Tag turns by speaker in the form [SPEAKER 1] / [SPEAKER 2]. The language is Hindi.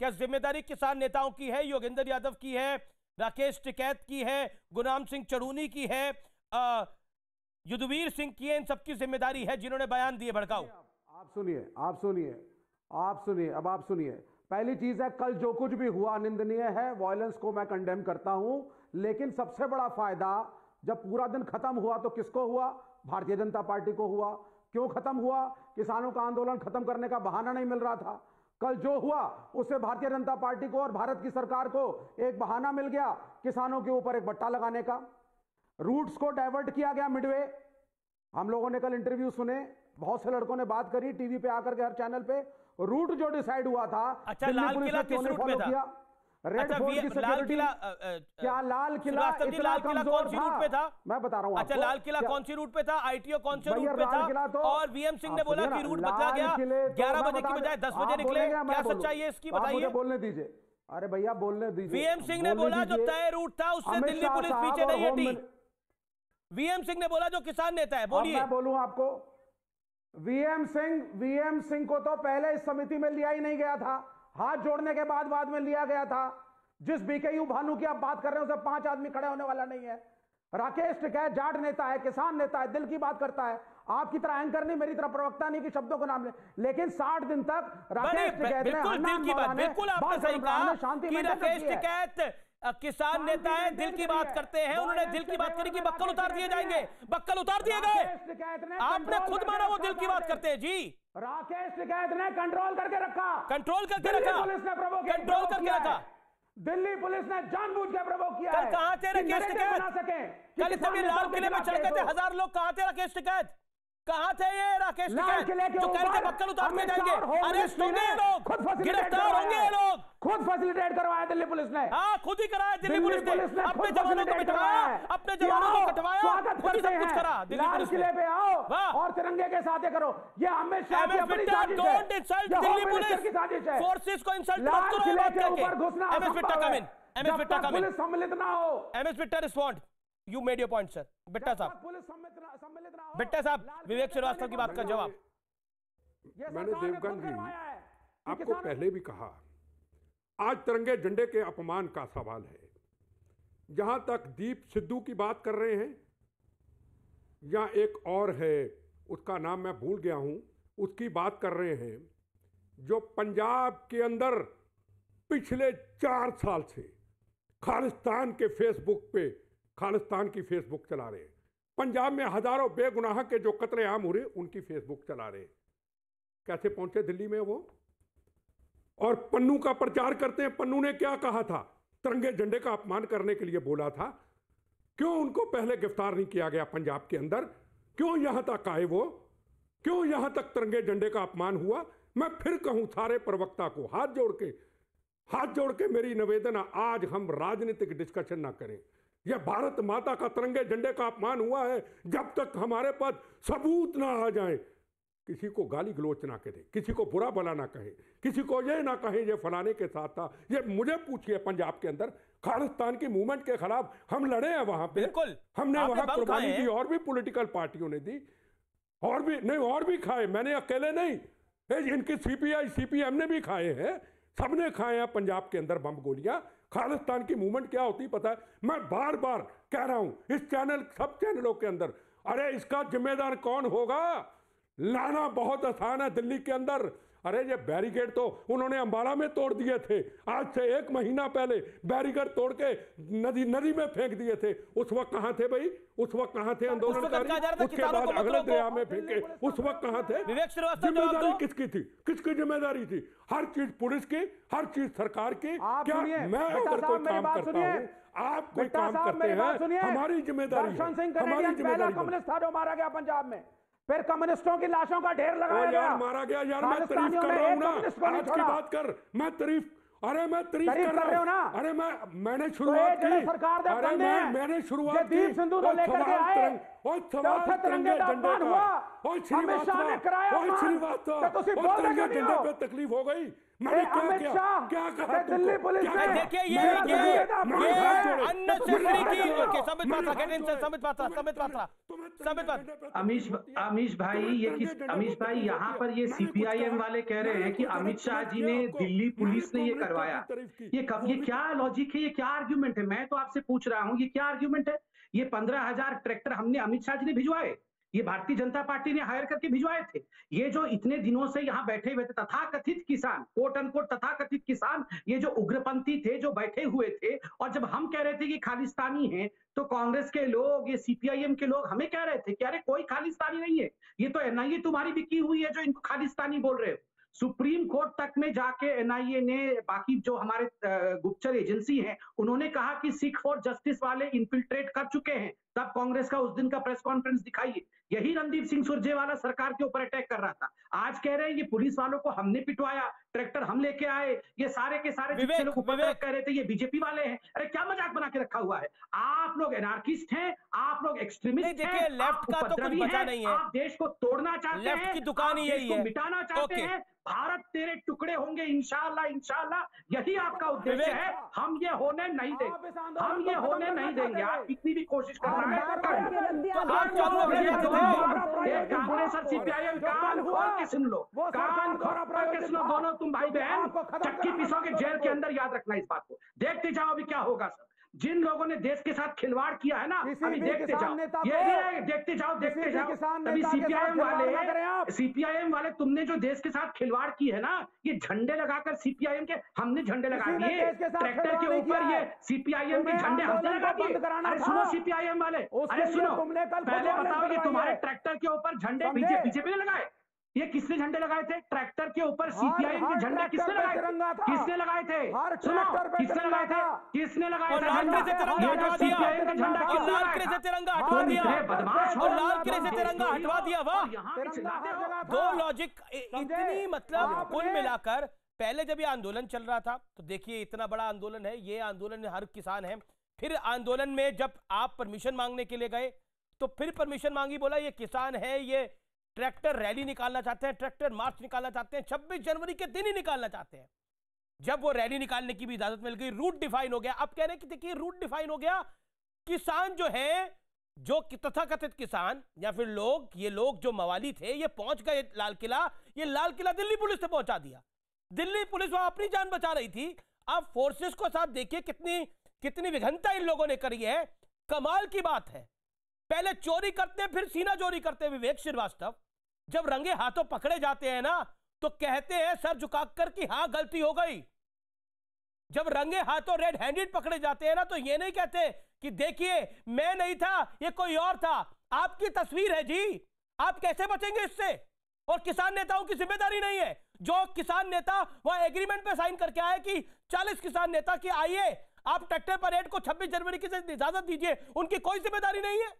[SPEAKER 1] क्या ज़िम्मेदारी किसान नेताओं की है? योगेंद्र यादव की है, राकेश टिकैत की है गुनाम सिंह चरूनी की है युद्धवीर सिंह की है, इन सबकी ज़िम्मेदारी है जिन्होंने बयान दिए भड़काऊ।
[SPEAKER 2] आप सुनिए आप सुनिए आप सुनिए, अब आप सुनिए। पहली चीज़ है, कल जो कुछ भी हुआ निंदनीय है वायलेंस को मैं कंडेम करता हूँ, लेकिन सबसे बड़ा फ़ायदा, जब पूरा दिन खत्म हुआ तो किसको हुआ? भारतीय जनता पार्टी को हुआ। क्यों खत्म हुआ? किसानों का आंदोलन खत्म करने का बहाना नहीं मिल रहा था। कल जो हुआ उससे भारतीय जनता पार्टी को और भारत की सरकार को एक बहाना मिल गया किसानों के ऊपर एक बट्टा लगाने का। रूट्स को डाइवर्ट किया गया मिडवे। हम लोगों ने कल इंटरव्यू सुने बहुत से लड़कों ने बात करी टीवी पे आकर के हर चैनल पे। रूट जो डिसाइड हुआ था
[SPEAKER 1] अच्छा लाल किला किस रूट पे था?
[SPEAKER 2] रेड अच्छा, फोर्ट की लाल किला क्या लाल किला
[SPEAKER 1] इतना लाल किला कौन सी रूट पे था?
[SPEAKER 2] मैं बता रहा हूँ
[SPEAKER 1] अच्छा लाल किला कौन सी रूट पे था? आईटीओ कौन से रूट पे था? तो, और वीएम सिंह ने बोला कि रूट बदला गया। तो ग्यारह बजे की बजाय दस बजे निकले। क्या सच्चाई है इसकी बताइए।
[SPEAKER 2] बोलने दीजिए। अरे भैया बोलने दीजिए।
[SPEAKER 1] वीएम सिंह ने बोला जो तय रूट था उससे दिल्ली पुलिस पीछे नहीं हटी। वीएम सिंह ने बोला जो किसान नेता है बोलिए।
[SPEAKER 2] मैं बोलूँ आपको। वीएम सिंह वीएम सिंह को तो पहले इस समिति में लिया ही नहीं गया था। हाथ जोड़ने के बाद बाद में लिया गया था। जिस बीकेयू भानु की आप बात कर रहे हैं उसे पाँच आदमी खड़े होने वाला नहीं है। राकेश टिकैत जाट नेता है किसान नेता है दिल की बात करता है। आपकी तरह एंकर नहीं मेरी तरह प्रवक्ता नहीं कि शब्दों को नाम ले। लेकिन साठ दिन तक
[SPEAKER 1] राकेश टिकैत किसान नेता है दिल की बात करते हैं उन्होंने दिल की बात करी कि बक्कल उतार दिए जाएँगे। बक्कल उतार दिए गए। आपने खुद माना वो दिल की बात करते हैं जी।
[SPEAKER 2] राकेश टिकैत ने कंट्रोल करके रखा।
[SPEAKER 1] कंट्रोल करके रखा।
[SPEAKER 2] पुलिस ने
[SPEAKER 1] कंट्रोल करके रखा।
[SPEAKER 2] दिल्ली पुलिस ने जानबूझ के प्रवोक किया
[SPEAKER 1] कल कहाँ थे राकेश टिकैत कल सभी लाल किले में चढ़ गए थे हज़ार लोग कहाँ थे राकेश टिकैत कहाँ थे ये राकेश जो कह रहे बक्कल उतार के जाएँगे। अरेस्ट होंगे ये लोग गिरफ़्तार होंगे ये लोग।
[SPEAKER 2] खुद फैसिलिटेट करवाया दिल्ली पुलिस ने।
[SPEAKER 1] हाँ खुद ही कराया दिल्ली पुलिस ने। अपने जवानों को बिठवाया अपने जवानों को कटवाया।
[SPEAKER 2] स्वागत करते हैं कुछ करा दिल्ली पुलिस किले पे आओ और तिरंगे के साथ करो। ये हमें शाह की अपनी साजिश है। Don't insult Delhi police. की साजिश है।
[SPEAKER 1] फोर्सेस को इंसल्ट मत करो ये बात करके। MS Bitta come in MS Bitta come in
[SPEAKER 2] police सम्मिलित ना हो।
[SPEAKER 1] MS Bitta respond you made your point sir Bitta साहब
[SPEAKER 2] पुलिस सम्मिलित ना हो
[SPEAKER 1] बिट्टा साहब विवेक श्रीवास्तव की बात का जवाब।
[SPEAKER 3] मैंने देवगन जी आपको पहले भी कहा आज तिरंगे झंडे के अपमान का सवाल है। जहाँ तक दीप सिद्धू की बात कर रहे हैं या एक और है उसका नाम मैं भूल गया हूँ उसकी बात कर रहे हैं जो पंजाब के अंदर पिछले चार साल से खालिस्तान के फेसबुक पे खालिस्तान की फेसबुक चला रहे पंजाब में हज़ारों बेगुनाह के जो कतरे आम हो रहे उनकी फेसबुक चला रहे। कैसे पहुँचे दिल्ली में वो? और पन्नू का प्रचार करते हैं। पन्नू ने क्या कहा था? तिरंगे झंडे का अपमान करने के लिए बोला था। क्यों उनको पहले गिरफ़्तार नहीं किया गया पंजाब के अंदर? क्यों यहाँ तक आए वो? क्यों यहाँ तक तिरंगे झंडे का अपमान हुआ? मैं फिर कहूँ, सारे प्रवक्ता को हाथ जोड़ के, हाथ जोड़ के मेरी निवेदन, आज हम राजनीतिक डिस्कशन ना करें। यह भारत माता का तिरंगे झंडे का अपमान हुआ है जब तक हमारे पास सबूत ना आ जाए। किसी को गाली गलोच ना करे किसी को बुरा भला ना कहे किसी को ये ना कहे ये फलाने के साथ था। ये मुझे पूछिए पंजाब के अंदर खालिस्तान की मूवमेंट के खिलाफ हम लड़े हैं वहाँ पे।
[SPEAKER 1] बिल्कुल।
[SPEAKER 3] हमने वहाँ कुर्बानी दी और भी पॉलिटिकल पार्टियों ने दी। और भी नहीं और भी खाए मैंने अकेले नहीं। इनकी सीपीआई सीपीएम ने भी खाए हैं। सबने खाए हैं पंजाब के अंदर बम गोलियाँ। खालिस्तान की मूवमेंट क्या होती पता है? मैं बार बार कह रहा हूँ, इस चैनल सब चैनलों के अंदर, अरे इसका जिम्मेदार कौन होगा? लाना बहुत आसान है दिल्ली के अंदर। अरे ये बैरिकेड तो उन्होंने अंबाला में तोड़ दिए थे। आज से एक महीना पहले बैरिकेड तोड़ के नदी नदी में फेंक दिए थे। उस वक्त कहाँ थे भाई? उस वक्त कहाँ थे आंदोलनकारी? उसके बाद अगले दरिया में फेंके। उस वक्त कहाँ थे? ज़िम्मेदारी किसकी थी? किसकी ज़िम्मेदारी थी? हर चीज़ पुलिस की हर चीज़ सरकार की। क्या मैं अगर कोई काम करता हूँ आप कोई काम करते हैं हमारी ज़िम्मेदारी हमारी ज़िम्मेदारी
[SPEAKER 2] कम्युनिस्ट था जो मारा गया पंजाब में। फिर कम्युनिस्टों की लाशों का ढेर लगाया गया।
[SPEAKER 3] मारा गया यार मैं तारीफ़ कर रहा हूँ ना। आज की बात कर मैं तारीफ़ अरे मैं तारीफ़ कर रहा हूँ ना? अरे मैं मैंने
[SPEAKER 2] तो
[SPEAKER 3] शुरुआत की।
[SPEAKER 2] सरकार
[SPEAKER 3] अरे मैं मैंने शुरुआत की।
[SPEAKER 2] दीप सिंधु को लेकर के आए
[SPEAKER 3] और तिरंगे झंडे का और श्रीवास्तव और श्रीवास्तव और तिरंगे झंडे पे तकलीफ़ हो गई। मैंने क्या
[SPEAKER 2] अमित
[SPEAKER 3] किया?
[SPEAKER 2] शाह
[SPEAKER 3] क्या कहा
[SPEAKER 2] दिल्ली पुलिस ने
[SPEAKER 1] देखिए ये ये ये अननेसेसरी की okay Sambit Patra get in Patra Patra Patra.
[SPEAKER 4] Amish Amish भाई ये किस अमीश भाई यहाँ पर ये सीपीआईएम वाले कह रहे हैं कि अमित शाह जी ने दिल्ली पुलिस ने ये करवाया। ये कब ये क्या लॉजिक है? ये क्या आर्ग्यूमेंट है? मैं तो आपसे पूछ रहा हूँ ये क्या आर्ग्यूमेंट है? ये पंद्रह हज़ार ट्रैक्टर हमने अमित शाह जी ने भिजवाए। ये भारतीय जनता पार्टी ने हायर करके भिजवाए थे। ये जो इतने दिनों से यहाँ बैठे हुए थे, तथाकथित किसान कोट अनकोट तथाकथित किसान, ये जो उग्रपंथी थे, जो बैठे हुए थे, और जब हम कह रहे थे कि खालिस्तानी हैं तो कांग्रेस के लोग, ये सीपीआईएम के लोग हमें कह रहे थे कि अरे कोई खालिस्तानी नहीं है। ये तो एनआईए तुम्हारी बिकी हुई है जो इनको खालिस्तानी बोल रहे हो। सुप्रीम कोर्ट तक में जाके एनआईए ने, बाकी जो हमारे गुप्तचर एजेंसी हैं, उन्होंने कहा कि सिख फॉर जस्टिस वाले इन्फिल्ट्रेट कर चुके हैं। तब कांग्रेस का उस दिन का प्रेस कॉन्फ्रेंस दिखाइए। यही रणदीप सिंह सुरजेवाला सरकार के ऊपर अटैक कर रहा था। आज कह रहे हैं, ये पुलिस वालों को हमने पिटवाया ट्रैक्टर हम लेके आए ये सारे के सारे जितने लोग। कह रहे थे ये बीजेपी वाले हैं। अरे क्या मज़ाक बना के रखा हुआ है? आप लोग एनार्किस्ट हैं आप लोग एक्सट्रीमिस्ट हैं
[SPEAKER 1] लेफ़्ट का तो कुछ बचा नहीं है।
[SPEAKER 4] आप देश को तोड़ना चाहते
[SPEAKER 1] लेफ़्ट
[SPEAKER 4] हैं
[SPEAKER 1] की दुकान ही यही है।
[SPEAKER 4] मिटाना चाहते हैं। भारत तेरे टुकड़े होंगे इंशाल्लाह इंशाल्लाह। यही आपका उद्देश्य है। हम ये होने नहीं देंगे। हम ये होने नहीं देंगे। आप कितनी भी कोशिश करना
[SPEAKER 2] बार
[SPEAKER 4] है कर लो।
[SPEAKER 1] तो थे
[SPEAKER 4] ये कांग्रेस और सीपीआईएम कान
[SPEAKER 2] हुआ,
[SPEAKER 4] खोल के सुन लो। कान खोल के सुनो
[SPEAKER 2] था।
[SPEAKER 4] दोनों तुम भाई बहन
[SPEAKER 2] आपको खत्म
[SPEAKER 4] चक्की पीसोगे
[SPEAKER 2] था
[SPEAKER 4] जेल के अंदर याद रखना इस बात को। देखते जाओ अभी क्या होगा सर जिन लोगों ने देश के साथ खिलवाड़ किया है ना अभी देखते जाओ। ये
[SPEAKER 2] को-
[SPEAKER 4] ये देखते जाओ देखते जाओ। अभी
[SPEAKER 2] के
[SPEAKER 4] सीपीआईएम। वाले सीपीआईएम वाले तुमने जो देश के साथ खिलवाड़ की है ना ये झंडे लगाकर सीपीआईएम के हमने झंडे लगा दिए।
[SPEAKER 2] के
[SPEAKER 4] ट्रैक्टर के ऊपर ये सीपीआईएम के झंडे हमने लगा दिए। अरे सुनो सीपीआईएम वाले। अरे सुनो पहले बताओ ये तुम्हारे ट्रैक्टर के ऊपर झंडे? बीजेपी ने लगाए? ये किसने झंडे लगाए थे? ट्रैक्टर के ऊपर सीपीआईएम
[SPEAKER 2] हर
[SPEAKER 4] के झंडे किसने लगाए
[SPEAKER 2] तिरंगा
[SPEAKER 4] था। किसने लगाए थे?
[SPEAKER 2] हर
[SPEAKER 4] सुनो
[SPEAKER 2] ट्रैक्टर पे
[SPEAKER 4] किसने लगाए थे? किसने लगाए थे
[SPEAKER 1] लाल किले से तिरंगा हटवा दिया।
[SPEAKER 4] CPIM का झंडा
[SPEAKER 2] और
[SPEAKER 1] लाल किले से तिरंगा हटवा दिया।
[SPEAKER 4] बदमाश
[SPEAKER 1] और लाल किले से तिरंगा हटवा दिया वाह। दो लॉजिक इतनी मतलब कुल मिलाकर पहले जब ये आंदोलन चल रहा था तो देखिए इतना बड़ा आंदोलन है ये आंदोलन हर किसान है। फिर आंदोलन में जब आप परमिशन मांगने के लिए गए तो फिर परमिशन मांगी बोला ये किसान है ये ट्रैक्टर रैली निकालना चाहते हैं, ट्रैक्टर मार्च निकालना चाहते हैं, छब्बीस जनवरी के दिन ही निकालना चाहते हैं। जब वो रैली निकालने की भी इजाज़त मिल गई, रूट डिफाइन हो गया। अब कह रहे हैं कि देखिए, रूट डिफाइन हो गया, किसान जो है, जो तथाकथित किसान, या फिर लोग, ये लोग जो मवाली थे, ये पहुँच गए लाल किला, ये लाल किला दिल्ली पुलिस ने पहुँचा दिया। दिल्ली पुलिस वहाँ अपनी जान बचा रही थी। अब फोर्सेस को साथ देखिए, कितनी कितनी विघनता इन लोगों ने करी है। कमाल की बात है। पहले चोरी करते फिर सीना चोरी करते विवेक श्रीवास्तव। जब रंगे हाथों पकड़े जाते हैं ना तो कहते हैं, सर झुकाकर कि हाँ, गलती हो गई। जब रंगे हाथों रेड हैंडेड पकड़े जाते हैं ना तो ये नहीं कहते कि देखिए, मैं नहीं था, ये कोई और था। आपकी तस्वीर है जी। आप कैसे बचेंगे इससे? और किसान नेताओं की ज़िम्मेदारी नहीं है। जो किसान नेता, वह एग्रीमेंट पे साइन करके आए कि 40 किसान नेता की आइए, आप ट्रैक्टर परेड को 26 जनवरी की इजाज़त दीजिए, उनकी कोई ज़िम्मेदारी नहीं है।